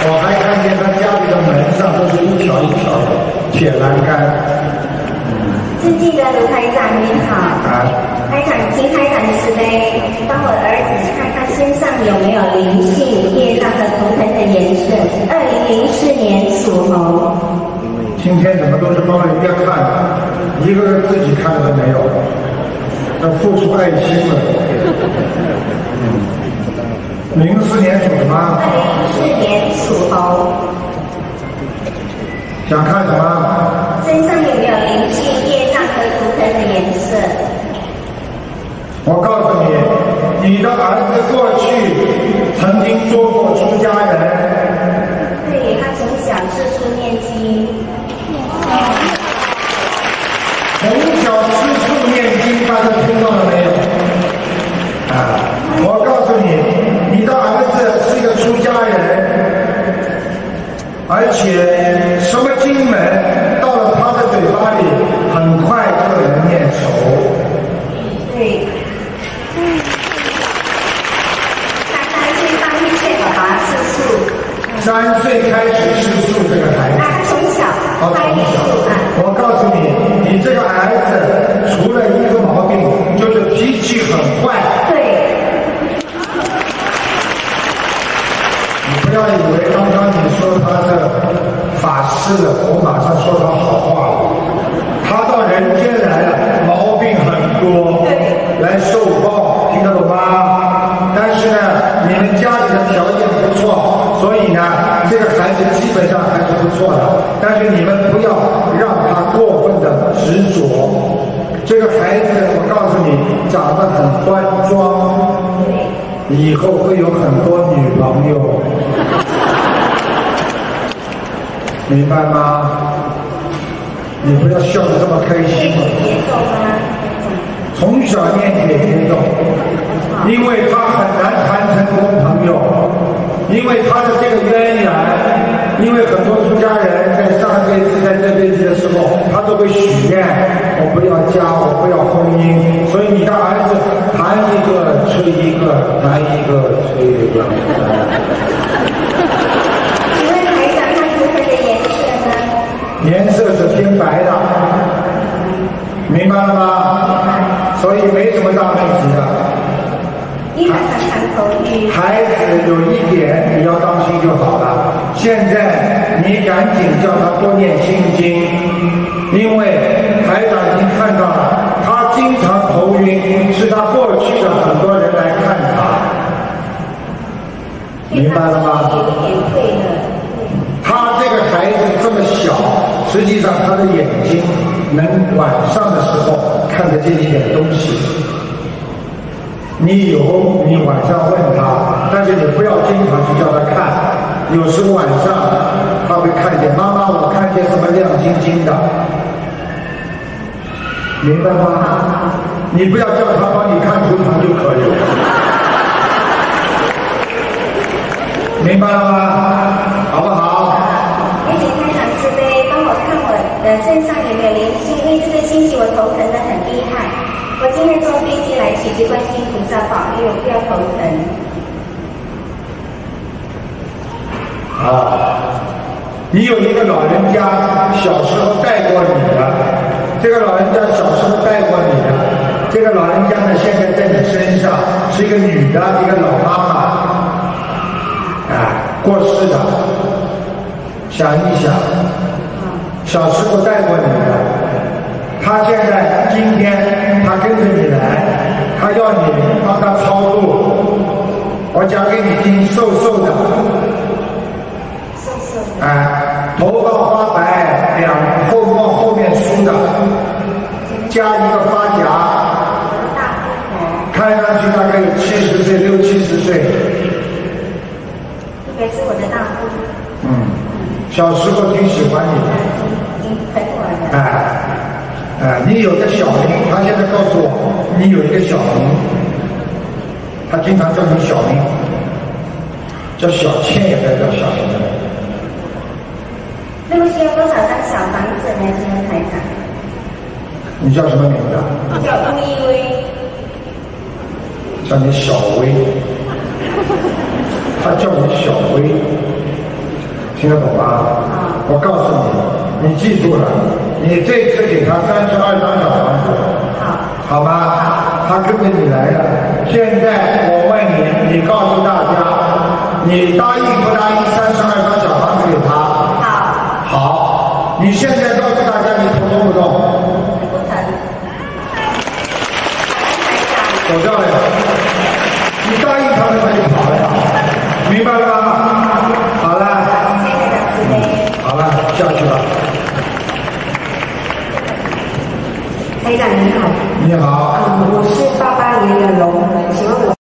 我还看见他家里的门上都是一条一条的铁栏杆。尊敬的卢台长您好，啊，台长，请台长慈悲，帮我儿子看看身上有没有灵性、业障和图腾的颜色。二零零四年属猴。今天怎么都是帮人家看，一个人自己看都没有，要付出爱心了。零四年属什么二？零零四年属猴，想看什么？身上有没有灵气、业障和图腾的颜色？我告诉你，你的儿子过去曾经做过出家人，对他从小四处念经，从小吃素念经，大家听到了没有？啊，我告诉你，你的儿子是一个出家人，而且什么经文到了他的嘴巴里，很快就能念熟。对。他三岁帮一切爸爸吃素，三岁开始吃素，这个孩子。他从小好，他从小我告诉你，你这个儿子除了一个毛病，就是脾气很坏。对，你不要以为刚刚你说他是法师了，我马上说他好话了。他到人间来了，毛病很多，来受报，听得懂吗？但是呢，你们家里的条件不错，所以呢，这个孩子基本上还是不错的。你们不要让他过分的执着。这个孩子，我告诉你，长得很端庄，以后会有很多女朋友，明白吗？你不要笑得这么开心嘛！从小念姐姐咒，因为他很难谈成功朋友，因为他的这个渊源，因为很多出家人在上辈子、在这辈子的时候，他都会许愿，我不要家，我不要婚姻，所以你的儿子谈一个吹一个，谈一个吹一个。请问台长，他图腾的颜色呢？颜色是偏白的，明白了吗？所以没什么大问题的。因为常常头晕。孩子有一点你要当心就好了。现在你赶紧叫他多念心经，因为台长已经看到了，他经常头晕，是他过去的很多人来看他，明白了吗？他这个孩子这么小，实际上他的眼睛能晚上的时候看得见一点东西。你有你晚上问他，但是你不要经常去叫他看。有时候晚上他会看见妈妈，我看见什么亮晶晶的，明白吗？你不要叫他帮你看图腾就可以了，明白了吗？好不好？也请台长慈悲，帮我看我的身上有没有灵性，因为这个星期我头疼的很厉害。我今天坐飞机来，祈求观世音菩萨保佑，不要头疼。啊，你有一个老人家小时候带过你的，这个老人家小时候带过你的，这个老人家呢现在在你身上是一个女的，一个老妈妈，啊，过世的，想一想，小时候带过你的，他现在今天他跟着你来，他要你帮他超度，我讲给你听，瘦瘦的。瘦瘦的，哎，头发花白，两后往后面梳的，加一个发夹，看上去大概有七十岁，六七十岁。应该是我的大姑，嗯，小时候挺喜欢你的。哎，哎，你有个小名，他现你有一个小名，他经常叫你小名，叫小倩也该叫小名。那么需要多少张小房子呢？请问台长？你叫什么名字啊？叫乌依薇，叫你小薇，他叫你小薇，听得懂吗？我告诉你，你记住了，你这次给他三十二张小房子，好吧？他跟着你来的。现在我问你，你告诉大家，你答应不答应三十二张小房子给他？好。好，你现在告诉大家，你头痛不痛？不疼。走掉了。你答应他们，他就跑了。明白了吗？好了。好了，下去了。你好。我是八八年的龙。